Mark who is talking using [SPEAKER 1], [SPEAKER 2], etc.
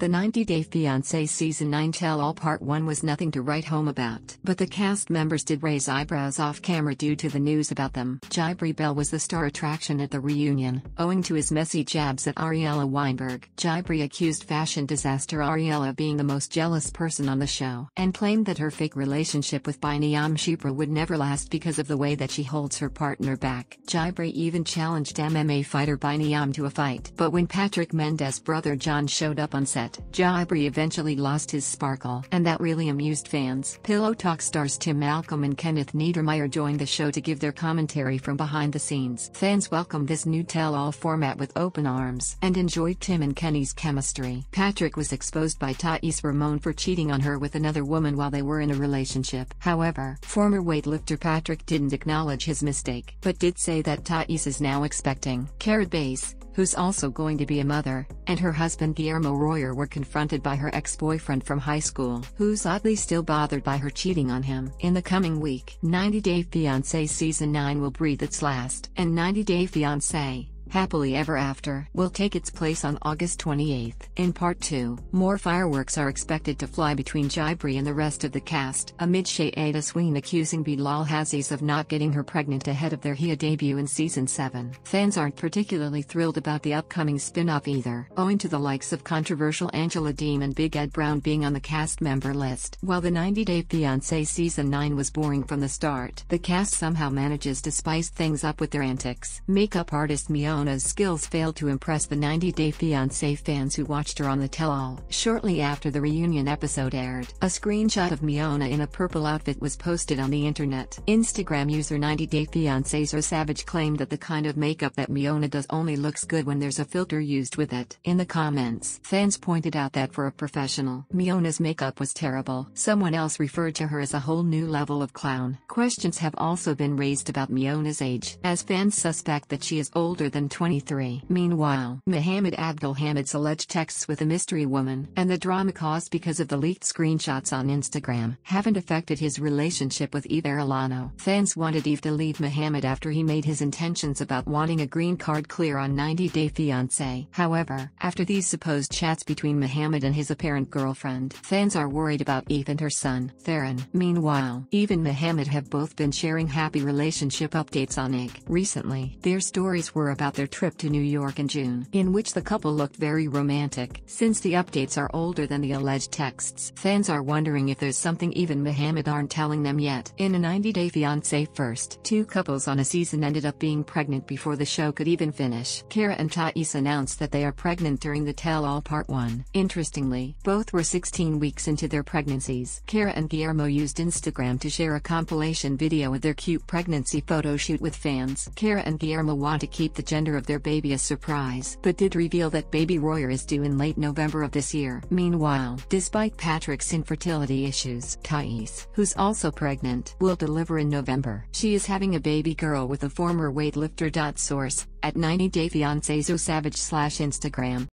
[SPEAKER 1] The 90 Day Fiancé Season 9 Tell All Part 1 was nothing to write home about, but the cast members did raise eyebrows off camera due to the news about them. Jibri Bell was the star attraction at the reunion, owing to his messy jabs at Ariela Weinberg. Jibri accused fashion disaster Ariela of being the most jealous person on the show, and claimed that her fake relationship with Biniyam Chopra would never last because of the way that she holds her partner back. Jibri even challenged MMA fighter Biniyam to a fight, but when Patrick Mendes' brother John showed up on set, Jibri eventually lost his sparkle, and that really amused fans. Pillow Talk stars Tim Malcolm and Kenneth Niedermeier joined the show to give their commentary from behind the scenes. Fans welcomed this new tell-all format with open arms and enjoyed Tim and Kenny's chemistry. Patrick was exposed by Thais Ramone for cheating on her with another woman while they were in a relationship. However, former weightlifter Patrick didn't acknowledge his mistake, but did say that Thais is now expecting. Kara Bass, who's also going to be a mother, and her husband Guillermo Rojer were confronted by her ex-boyfriend from high school, who's oddly still bothered by her cheating on him. In the coming week, 90 Day Fiancé Season 9 will breathe its last, and 90 Day Fiancé Happily Ever After will take its place on August 28. In part 2, more fireworks are expected to fly between Jibri and the rest of the cast, amid Shaeeda Sween accusing Bilal Hazziez of not getting her pregnant ahead of their Hiya debut in season 7. Fans aren't particularly thrilled about the upcoming spin-off either, owing to the likes of controversial Angela Deem and Big Ed Brown being on the cast member list. While the 90 Day Fiancé season 9 was boring from the start, the cast somehow manages to spice things up with their antics. Makeup artist Mion Miona's skills failed to impress the 90 Day Fiancé fans who watched her on the tell-all. Shortly after the reunion episode aired, a screenshot of Miona in a purple outfit was posted on the internet. Instagram user 90 Day Fiancé Zo Savage claimed that the kind of makeup that Miona does only looks good when there's a filter used with it. In the comments, fans pointed out that for a professional, Miona's makeup was terrible. Someone else referred to her as a whole new level of clown. Questions have also been raised about Miona's age, as fans suspect that she is older than 23. Meanwhile, Muhammad Abdul Hamid's alleged texts with a mystery woman and the drama caused because of the leaked screenshots on Instagram haven't affected his relationship with Eve Arellano. Fans wanted Eve to leave Muhammad after he made his intentions about wanting a green card clear on 90 Day Fiancé. However, after these supposed chats between Muhammad and his apparent girlfriend, fans are worried about Eve and her son, Theron. Meanwhile, Eve and Muhammad have both been sharing happy relationship updates on IG. Recently, their stories were about their trip to New York in June, in which the couple looked very romantic. Since the updates are older than the alleged texts, fans are wondering if there's something even Muhammad aren't telling them yet. In a 90 Day Fiancé first, two couples on a season ended up being pregnant before the show could even finish. Kara and Thais announced that they are pregnant during the Tell All Part 1. Interestingly, both were 16 weeks into their pregnancies. Kara and Guillermo used Instagram to share a compilation video of their cute pregnancy photo shoot with fans. Kara and Guillermo want to keep the gender of their baby a surprise, but did reveal that baby Rojer is due in late November of this year. Meanwhile, despite Patrick's infertility issues, Thais, who's also pregnant, will deliver in November. She is having a baby girl with a former weightlifter. Source, at 90 Day Fiancé Savage slash Instagram.